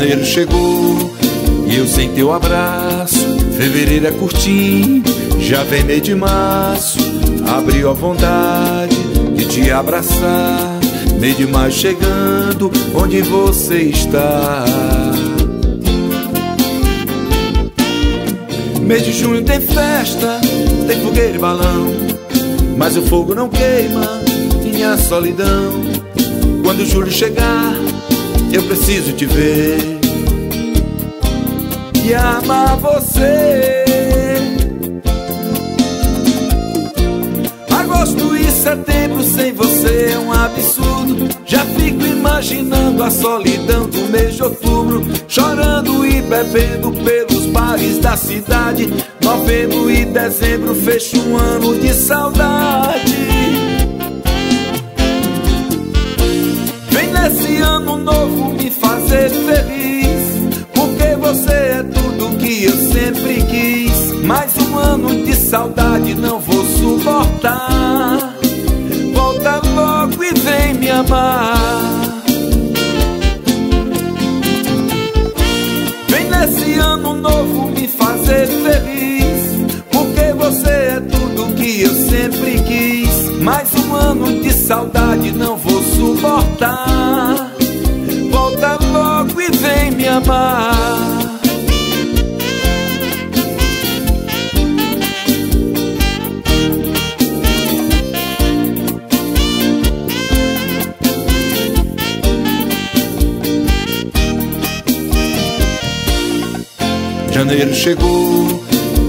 Janeiro chegou e eu sem teu abraço. Fevereiro é curtinho, já vem meio de março. Abriu a vontade de te abraçar. Meio de maio chegando, onde você está? Mês de junho tem festa, tem fogueira e balão. Mas o fogo não queima, minha solidão. Quando julho chegar, eu preciso te ver e amar você. Agosto e setembro sem você é um absurdo. Já fico imaginando a solidão do mês de outubro, chorando e bebendo pelos bares da cidade. Novembro e dezembro fecho um ano de saudade. Ano novo me fazer feliz. Porque você é tudo que eu sempre quis. Mais um ano de saudade não vou suportar. Volta logo e vem me amar. Janeiro chegou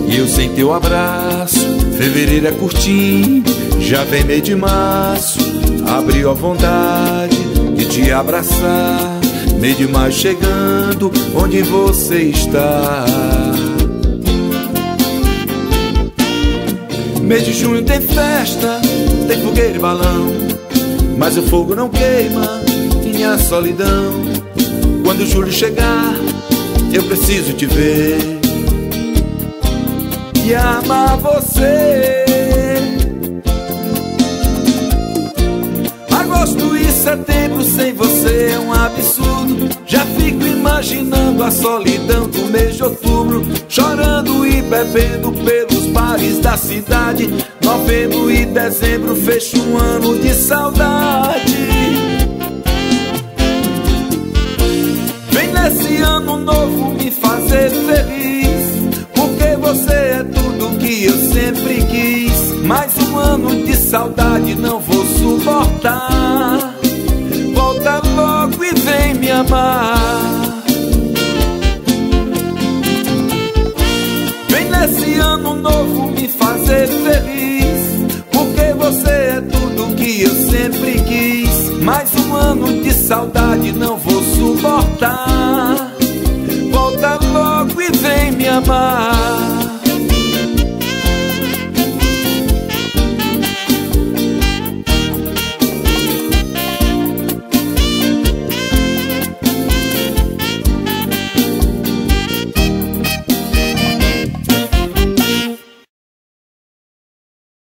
e eu sem teu abraço. Fevereiro é curtinho, já vem meio de março. Abriu a vontade de te abraçar. Meio de maio chegando, onde você está? Mês de junho tem festa, tem fogueira e balão. Mas o fogo não queima, minha solidão. Quando julho chegar, eu preciso te ver e amar você. Agosto e setembro sem você é um absurdo. Já fico imaginando a solidão do mês de outubro, chorando e bebendo pelos bares da cidade. Novembro e dezembro fecho um ano de saudade. nesse ano novo me fazer feliz. Porque você é tudo que eu sempre quis. Mais um ano de saudade não vou suportar. Amar. Vem nesse ano novo me fazer feliz. Porque você é tudo que eu sempre quis. Mais um ano de saudade não vou suportar. Volta logo e vem me amar.